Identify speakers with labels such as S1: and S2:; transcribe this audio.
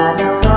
S1: Sana